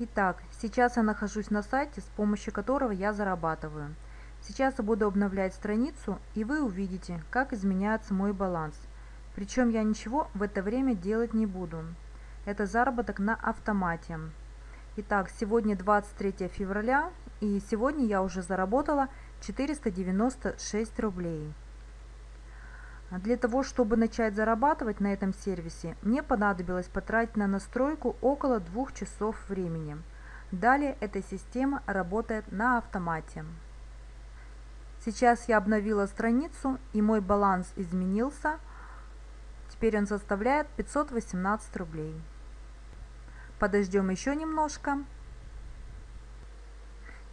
Итак, сейчас я нахожусь на сайте, с помощью которого я зарабатываю. Сейчас я буду обновлять страницу, и вы увидите, как изменяется мой баланс. Причем я ничего в это время делать не буду. Это заработок на автомате. Итак, сегодня 23 февраля, и сегодня я уже заработала 496 рублей. Для того, чтобы начать зарабатывать на этом сервисе, мне понадобилось потратить на настройку около двух часов времени. Далее эта система работает на автомате. Сейчас я обновила страницу и мой баланс изменился. Теперь он составляет 518 рублей. Подождем еще немножко.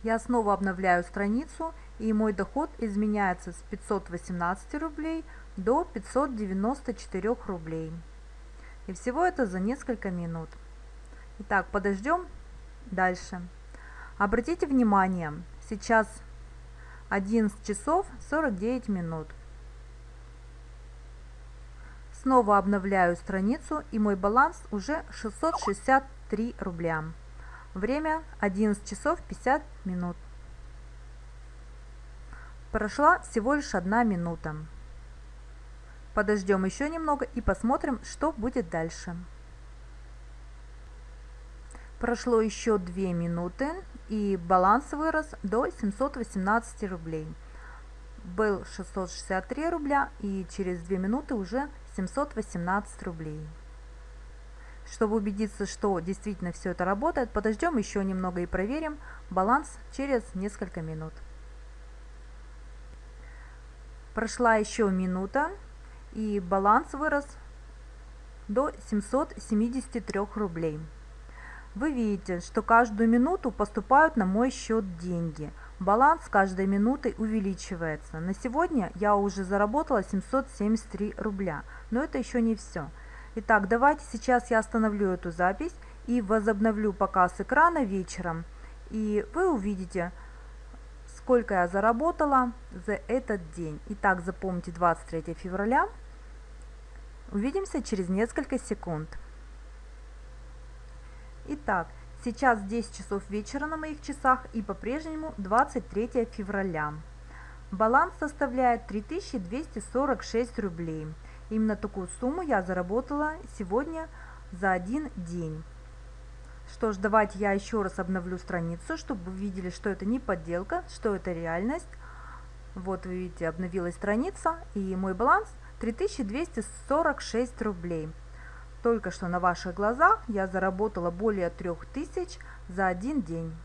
Я снова обновляю страницу и мой доход изменяется с 518 рублей до 594 рублей. И всего это за несколько минут. Итак, подождем дальше. Обратите внимание, сейчас 11 часов 49 минут. Снова обновляю страницу и мой баланс уже 663 рубля. Время 11 часов 50 минут. Прошла всего лишь одна минута. Подождем еще немного и посмотрим, что будет дальше. Прошло еще 2 минуты и баланс вырос до 718 рублей. Был 663 рубля и через 2 минуты уже 718 рублей. Чтобы убедиться, что действительно все это работает, подождем еще немного и проверим баланс через несколько минут. Прошла еще минута и баланс вырос до 773 рублей. Вы видите, что каждую минуту поступают на мой счет деньги. Баланс каждой минутой увеличивается. На сегодня я уже заработала 773 рубля, но это еще не все. Итак, давайте сейчас я остановлю эту запись и возобновлю показ экрана вечером. И вы увидите, сколько я заработала за этот день. Итак, запомните 23 февраля. Увидимся через несколько секунд. Итак, сейчас 10 часов вечера на моих часах и по-прежнему 23 февраля. Баланс составляет 3246 рублей. Именно такую сумму я заработала сегодня за один день. Что ж, давайте я еще раз обновлю страницу, чтобы вы видели, что это не подделка, что это реальность. Вот вы видите, обновилась страница и мой баланс 3246 рублей. Только что на ваших глазах я заработала более 3000 за один день.